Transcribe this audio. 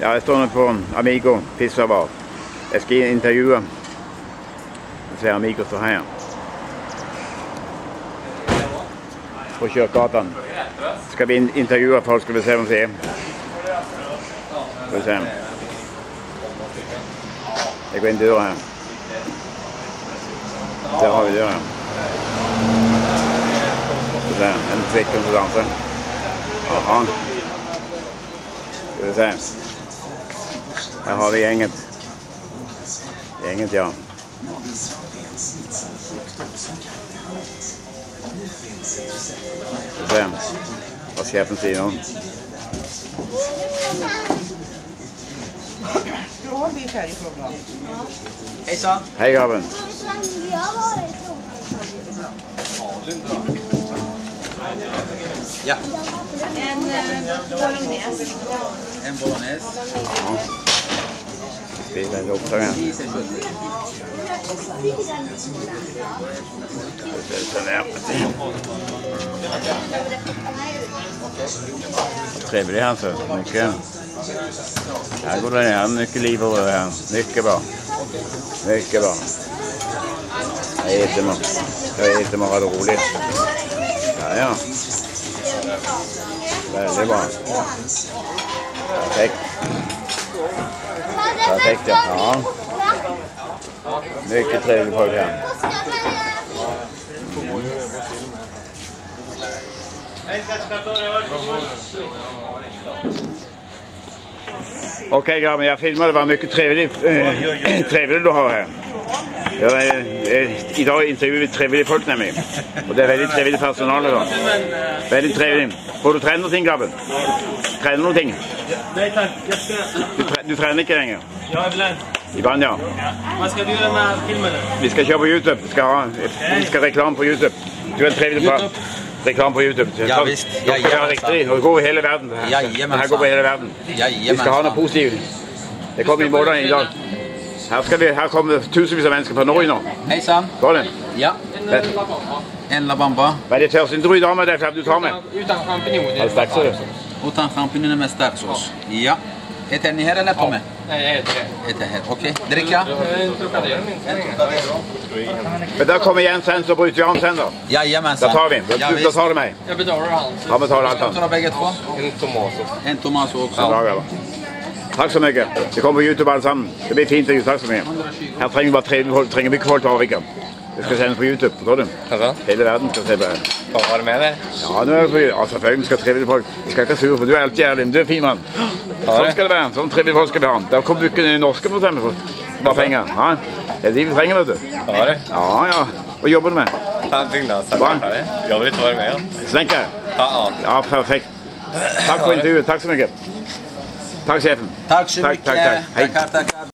Ja, jeg står nå på Amigo Pizzabar. Jeg skal intervjue Se Amigo står her. På Kjørgatan. Skal vi in- intervjue folk, skal vi se hva de sier. Skal vi se. Jeg går inn døra her. Der har vi døra. Skal vi se. En trikken som danser. Aha. Skal vi se. Her har vi gjengen. Gjengen, ja. Skal vi se hva sjefen sier nå. Hei sann. Hei, Gaben. Ja. En eh, bolognese. En bolognese. Spiser litt opptak her. Trivelig her, så. Mye. Her går det her mye liv over her. Mye bra. Mye bra. Jeg spiser meg. Jeg spiser meg rolig. Ja, ja. Veldig bra. Perfekt. Perfekt, ja. ja. Mye trivelige folk her. Ok, Gaben, jeg filmer. Det var mye trivelig du har her. Ja, jeg, jeg, I dag intervjuer vi trivelige folk, nemlig. Og det er veldig trivelig personale. da. Veldig trivelig. Får du trene noe, Gaben? Trener noe? Nei takk. jag ska... Du, tre du trener ikke lenger? Ja, jeg blind. Iblant, ja. Hva skal du gjøre med filmen? Vi skal kjøre på YouTube. Vi skal, ha, vi skal reklame på YouTube. Du er en trivelig far. Reklame på YouTube. Ja, visst. Ja, ja, riktig. Det går vi hele verden. Jajamensan. Det her går på hele verden. Vi skal ha noe positivt. Det kommer i morgen i dag. Her, skal vi, her kommer tusenvis av mennesker fra Norge nå. Hei sann. Går det? Ja. En La Bamba. Hva er det tørrsintervju i dag med deg, du tar med? Utan champinjoner. Har du sterk sås? Utan champinjoner med sterksås. Ja. Heter ni her eller tomme? Nei, jeg det. Her. Ok. Minst. Men da kommer Jens sen, så bryter vi an sen, da. Jajamensan. Da tar vi. Da, Ja, da tar du meg. Jeg betaler han. Han betaler alt, Skal han. vi ta begge? En tomato. En Tomaso også. Bra. Takk så mye. Det kommer på YouTube alle sammen. Det blir fint. Takk så mye. Her trenger vi bare tre. Trenger vi ikke folk til Arvika. Det skal sendes på YouTube. Forstår du? Altså, Hele verden skal se på det. Har du med deg? Ja, nå er det ja, selvfølgelig skal trivelige folk. Vi skal ikke være sure, for du er alltid ærlig. Du er fin mann. Sånn skal det være. Sånn trivelige folk skal vi ha. Der kommer ikke norske, for eksempel. Bare penger. Ja. Det er de vi trenger, vet du. Ja, ja. Hva jobber du med? Ja, Bygnadsarbeidere. Jobber litt for meg, ja. Slenker? Ja, perfekt. Takk for intervjuet. Takk så mye. Takk, sjefen. Takk så Takk, mye. takk, takk. Hei. Tackar, tackar.